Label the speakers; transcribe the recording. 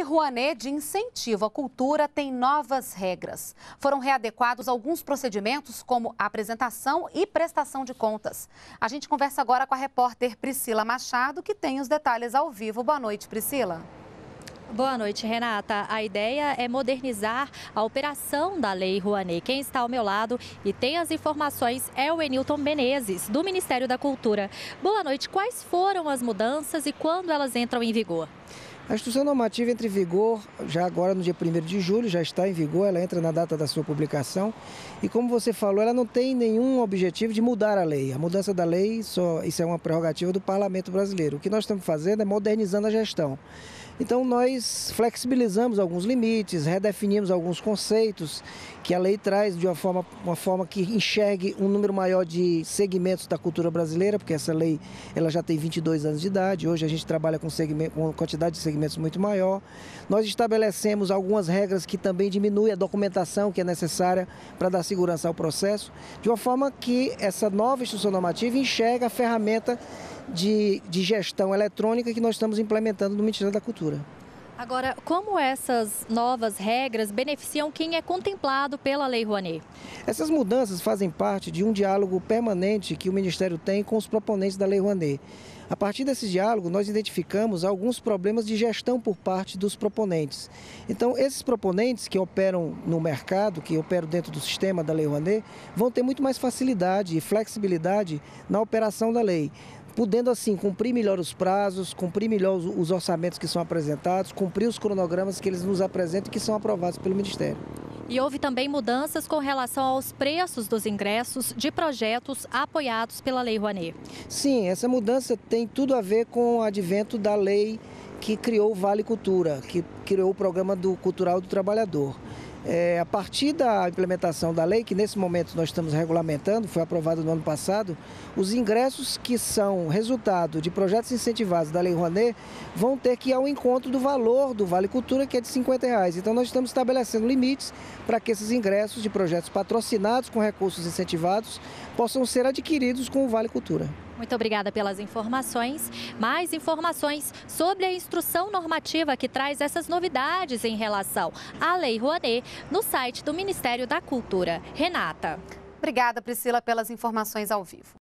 Speaker 1: Lei Rouanet de incentivo à cultura tem novas regras. Foram readequados alguns procedimentos, como apresentação e prestação de contas. A gente conversa agora com a repórter Priscila Machado, que tem os detalhes ao vivo. Boa noite, Priscila.
Speaker 2: Boa noite, Renata. A ideia é modernizar a operação da Lei Rouanet. Quem está ao meu lado e tem as informações é o Enilton Menezes, do Ministério da Cultura. Boa noite. Quais foram as mudanças e quando elas entram em vigor?
Speaker 3: A instrução normativa entra em vigor já agora no dia 1 de julho, já está em vigor, ela entra na data da sua publicação. E como você falou, ela não tem nenhum objetivo de mudar a lei. A mudança da lei, só, isso é uma prerrogativa do parlamento brasileiro. O que nós estamos fazendo é modernizando a gestão. Então nós flexibilizamos alguns limites, redefinimos alguns conceitos que a lei traz de uma forma, uma forma que enxergue um número maior de segmentos da cultura brasileira, porque essa lei ela já tem 22 anos de idade, hoje a gente trabalha com, segmento, com uma quantidade de segmentos muito maior. Nós estabelecemos algumas regras que também diminuem a documentação que é necessária para dar segurança ao processo, de uma forma que essa nova instrução normativa enxerga a ferramenta de, de gestão eletrônica que nós estamos implementando no Ministério da Cultura.
Speaker 2: Agora, como essas novas regras beneficiam quem é contemplado pela Lei Rouanet?
Speaker 3: Essas mudanças fazem parte de um diálogo permanente que o Ministério tem com os proponentes da Lei Rouanet. A partir desse diálogo, nós identificamos alguns problemas de gestão por parte dos proponentes. Então, esses proponentes que operam no mercado, que operam dentro do sistema da Lei Rouanet, vão ter muito mais facilidade e flexibilidade na operação da lei podendo assim cumprir melhor os prazos, cumprir melhor os orçamentos que são apresentados, cumprir os cronogramas que eles nos apresentam e que são aprovados pelo Ministério.
Speaker 2: E houve também mudanças com relação aos preços dos ingressos de projetos apoiados pela Lei Rouanet.
Speaker 3: Sim, essa mudança tem tudo a ver com o advento da lei que criou o Vale Cultura, que criou o programa do Cultural do Trabalhador. É, a partir da implementação da lei, que nesse momento nós estamos regulamentando, foi aprovado no ano passado, os ingressos que são resultado de projetos incentivados da Lei Rouanet vão ter que ir ao encontro do valor do Vale Cultura, que é de 50 reais. Então nós estamos estabelecendo limites para que esses ingressos de projetos patrocinados com recursos incentivados possam ser adquiridos com o Vale Cultura.
Speaker 2: Muito obrigada pelas informações. Mais informações sobre a instrução normativa que traz essas novidades em relação à Lei Rouanet no site do Ministério da Cultura. Renata.
Speaker 1: Obrigada, Priscila, pelas informações ao vivo.